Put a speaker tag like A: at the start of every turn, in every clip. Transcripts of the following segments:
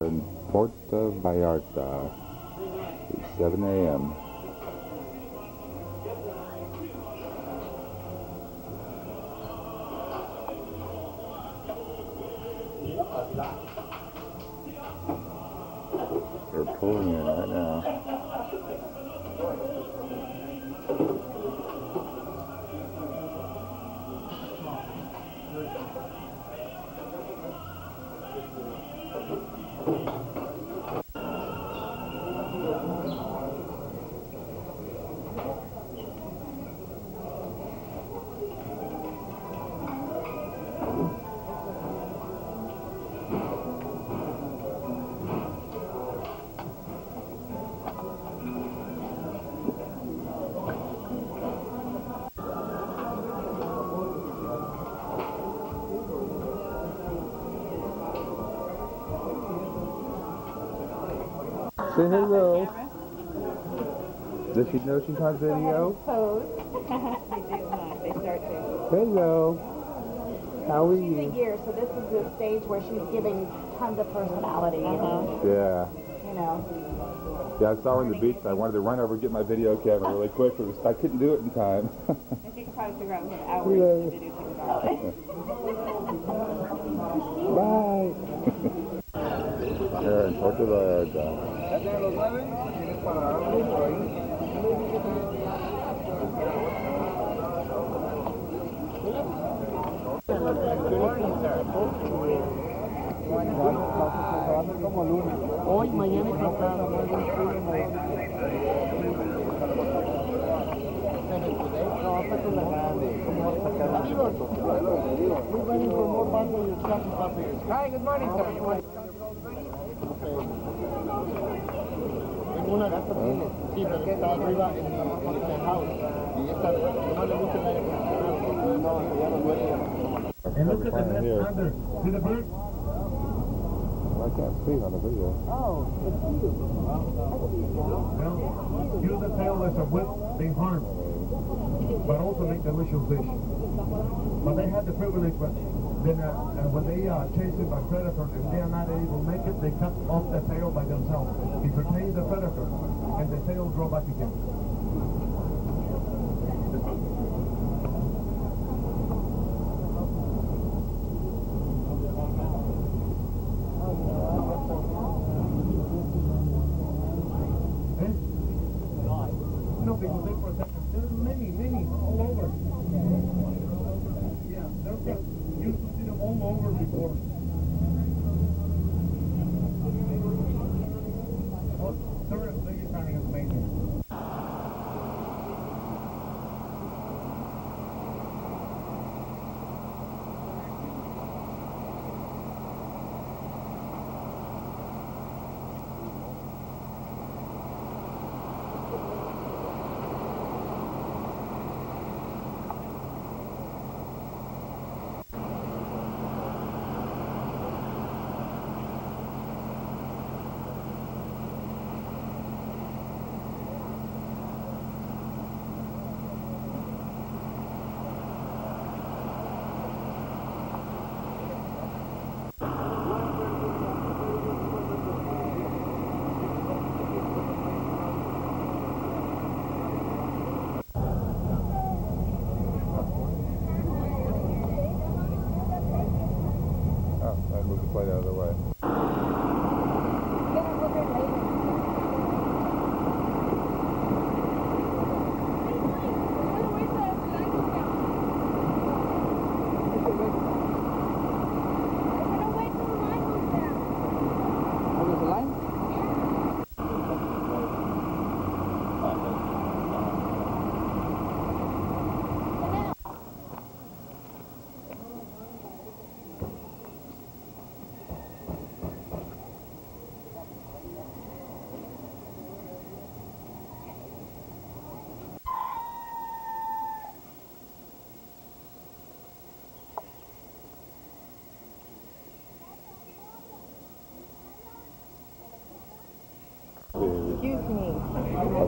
A: in Puerto Vallarta. It's 7 a.m. Say hello. Does she know she's on video?
B: Pose. they do, huh? They start to.
A: Hello. How are
B: She's a year, so this is the stage where she's giving tons of personality. and, uh-huh.
A: Yeah.
B: You know.
A: Yeah, I saw her on the beach. I wanted to run over and get my video camera really quick, but was, I couldn't do it in time.
B: And she can probably figure out within hours
A: Yeah.
B: to do things.
A: Bye. Eh, here in Puerto Vallarta.
C: Hoy, mañana y pasado. No, hasta con la grande. Amigos, we waiting for more bundle your stuff and stuff here. Hi, good morning, sir. You. Sí, pero está arriba en. Y esta, no le gusta el aire acondicionado. No, ya no duele.
A: And look at the net
D: under. See the bird?
A: I can't see on the video. Oh.
D: Well, use the tail as a whip, they harm, but also make delicious dish. But they have the privilege, but then uh, when they are chased by predators and they are not able to make it, they cut off the tail by themselves. It retains the predator, and the tail grow back again. Eh? There are many, many all over. Yeah, used to see them all over before.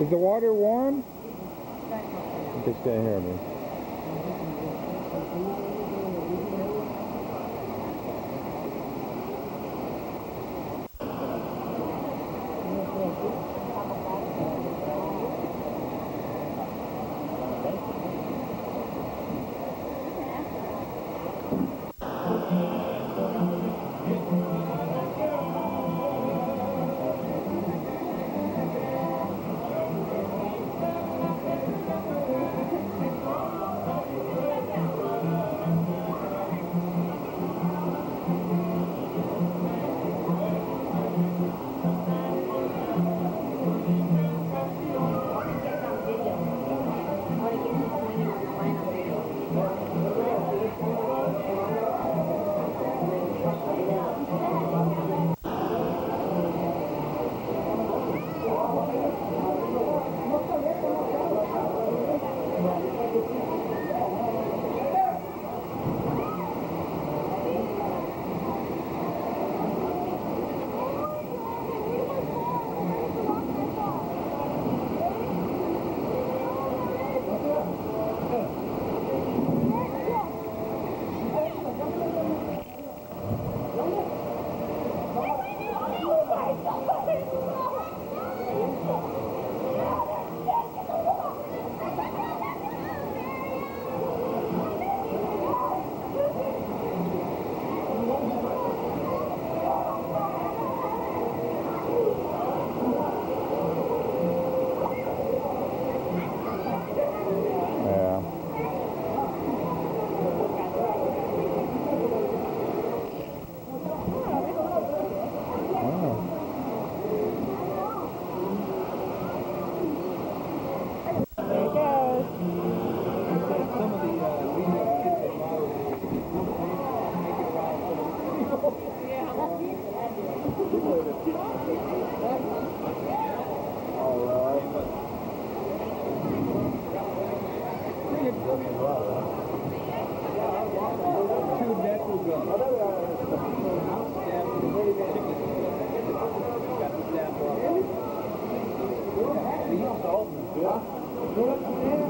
A: Is the water warm? They can't hear me. Yeah.
C: いや、どうだったね。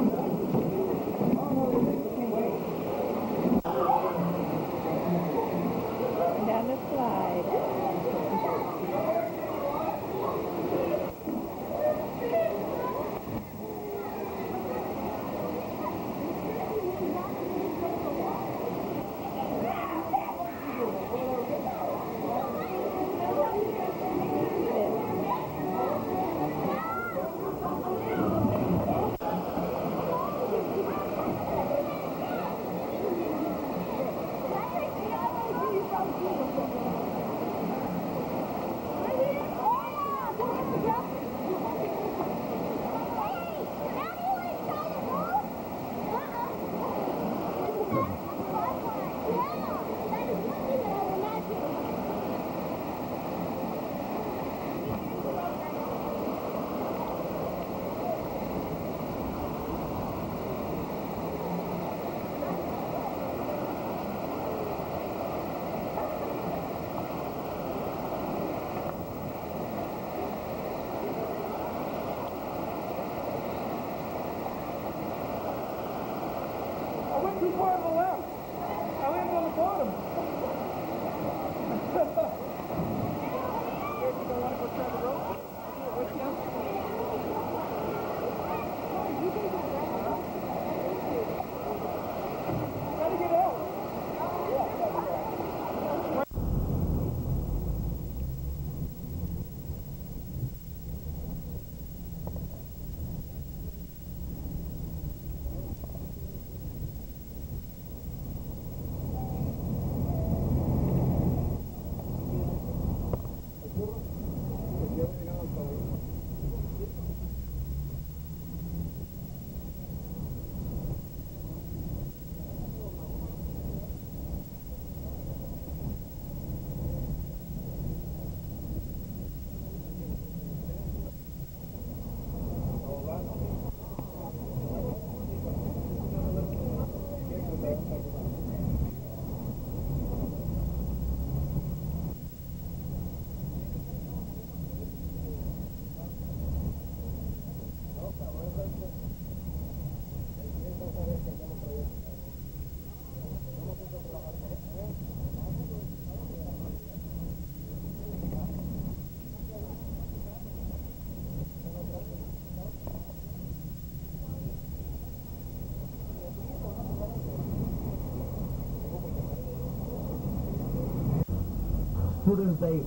D: Veterans Day.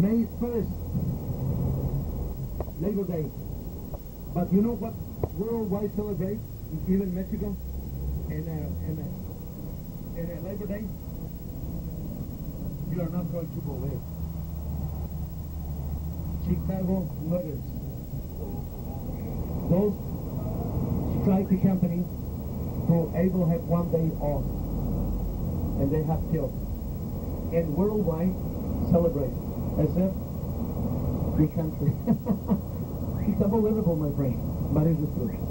D: May 1st, Labor Day. But you know what worldwide celebrate, even Mexico, and, uh, and, uh, and uh, Labor Day? You are not going to believe. Chicago murders. Those strike the company who able have one day off and they have killed. And worldwide celebrate as if free country. it's unbelievable, my friend, but it's the truth.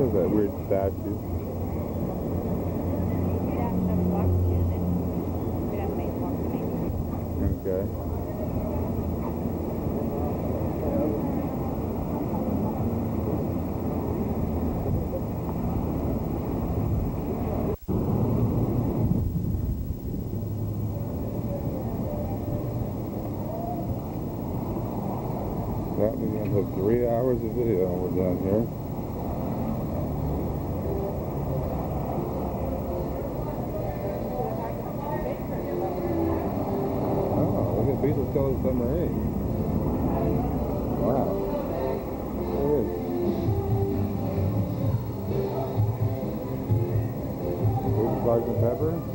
A: What is that weird statue? Okay. That we're have three hours of video we're done here. Oh, look at Beatles Color Submarine. Wow. There it is. And pepper.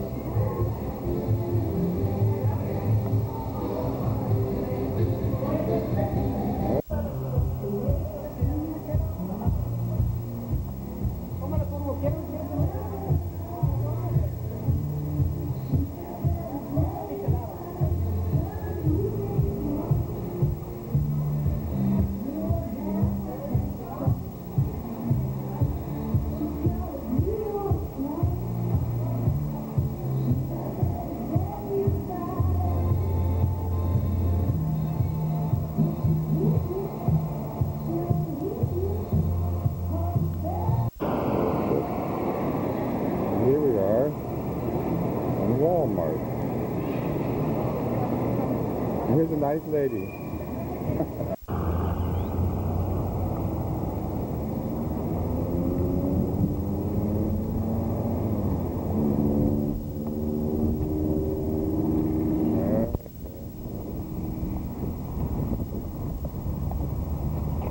A: Nice lady.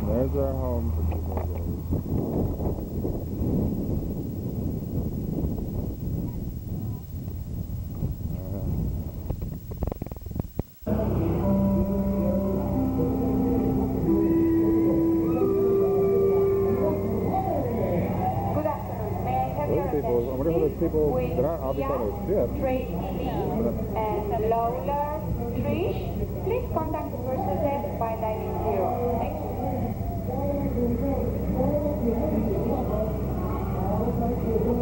A: There's our home for two more days. Those people, I wonder who
B: attention,
A: people, they're not obviously on
E: and Lawler Trish. Please contact the desk by dialing zero. Thank you.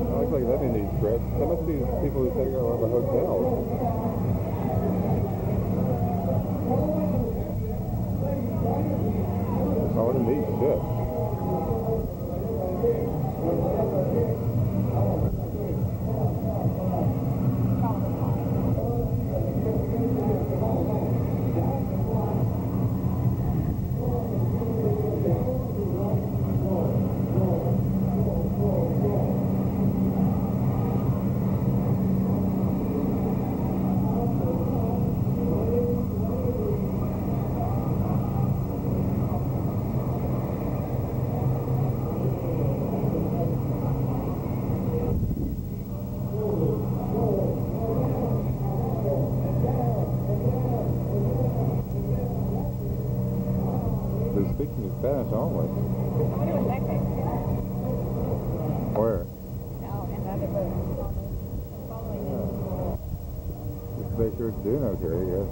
A: I look like living these trips. That must be people who take out the hotels. I want to meet ships. They're speaking Spanish
B: was exiting.
A: Where? Just make sure it's doing okay, I guess.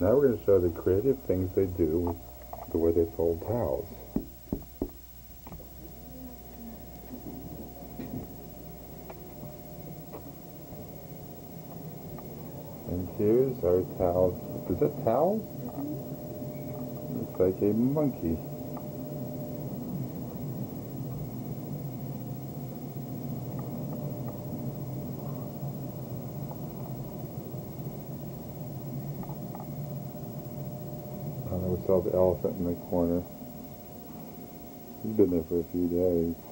A: Now we're going to show the creative things they do with the way they fold towels. And here's our towels. Is that towels? Mm-hmm. Looks like a monkey. The elephant in the corner. He's been there for a few days.